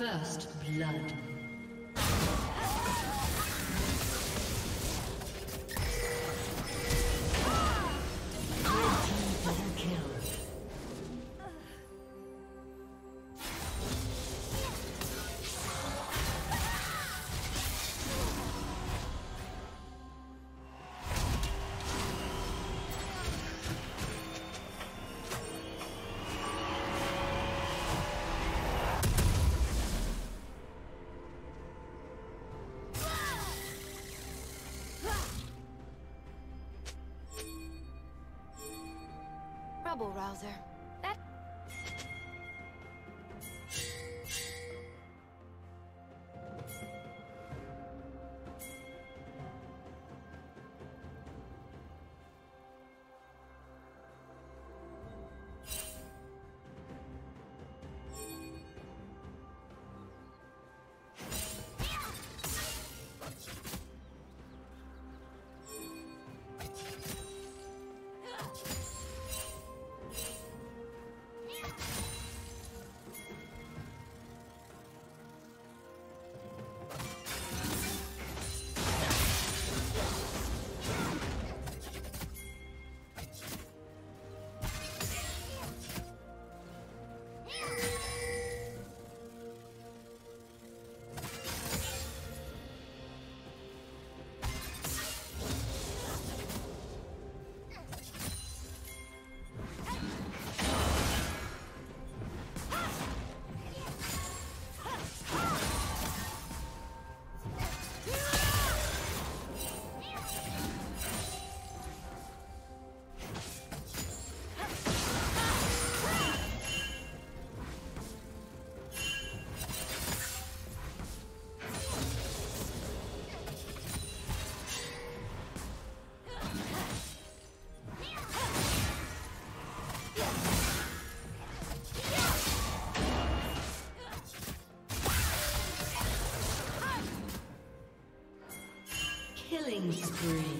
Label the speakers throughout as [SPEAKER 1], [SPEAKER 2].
[SPEAKER 1] First blood.
[SPEAKER 2] Trouble, Rouser. Spree.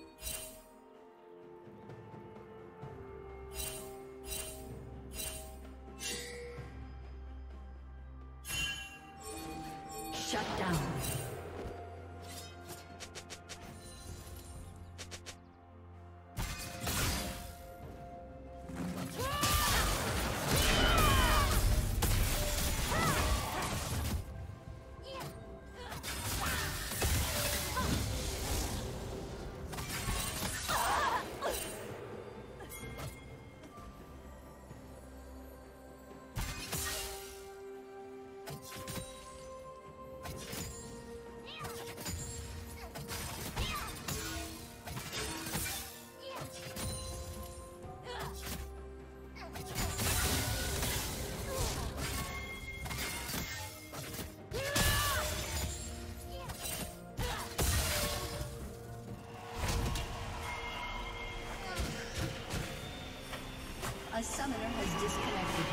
[SPEAKER 2] A summoner has disconnected.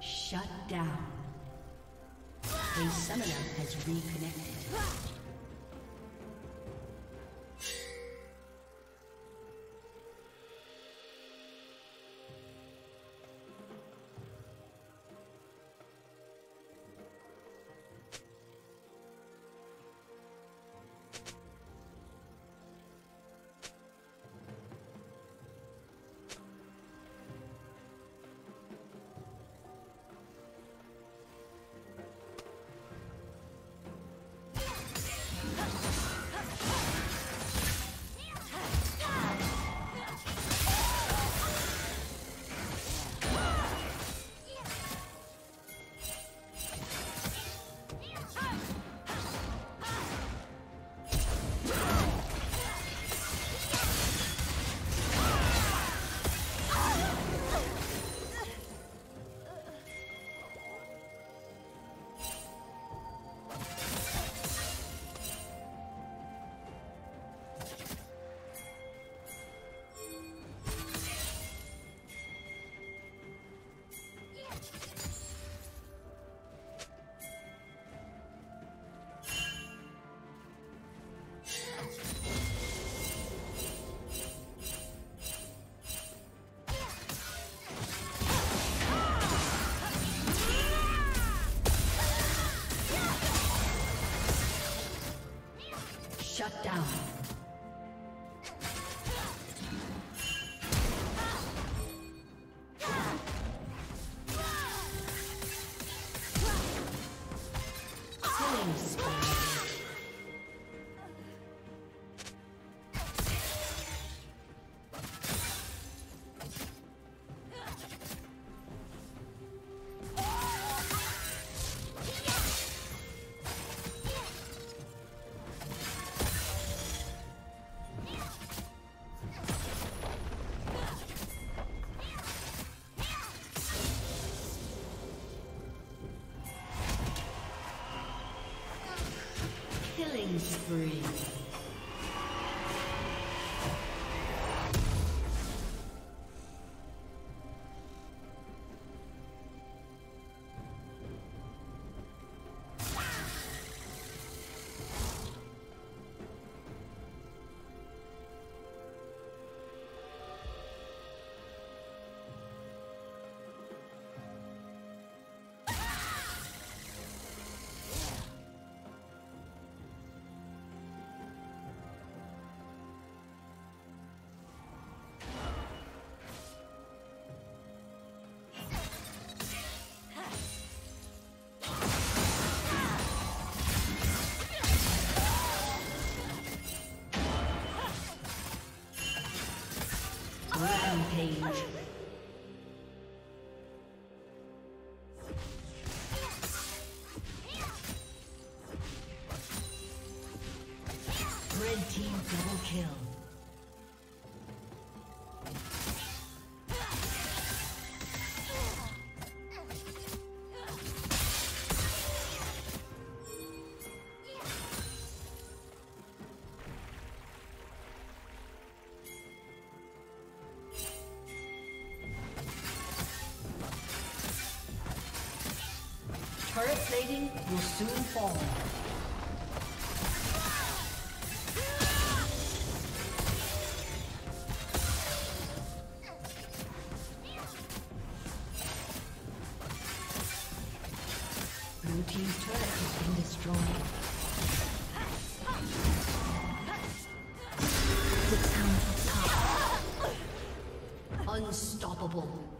[SPEAKER 2] Shut down. A summoner has reconnected. Shut down. Spree. Plating will soon fall. Blue team's turret has been destroyed. Unstoppable.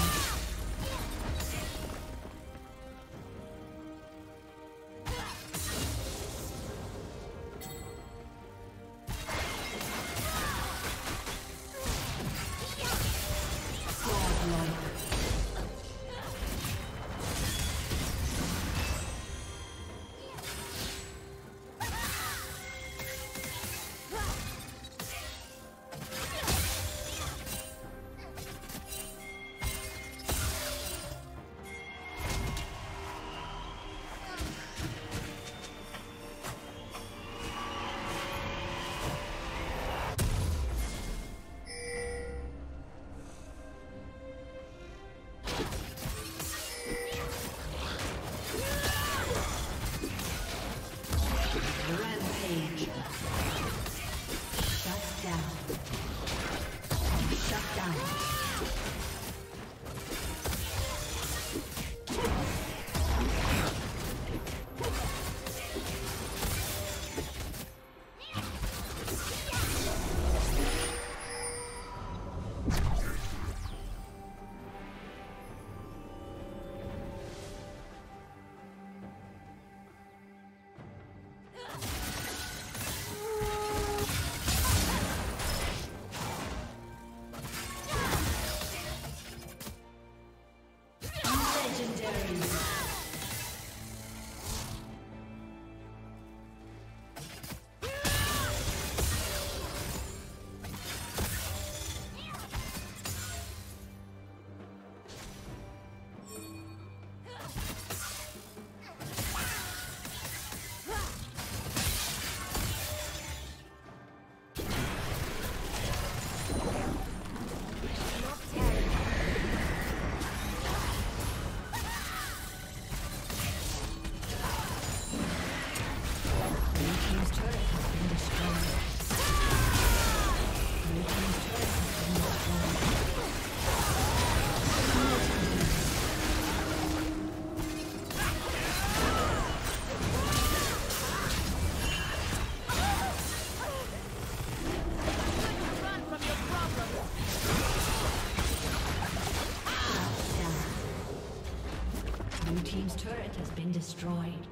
[SPEAKER 2] has been destroyed.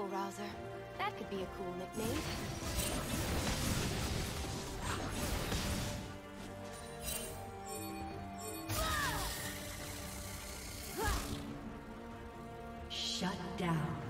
[SPEAKER 1] Rabble Rouser. That could be a cool nickname.
[SPEAKER 2] Shut down.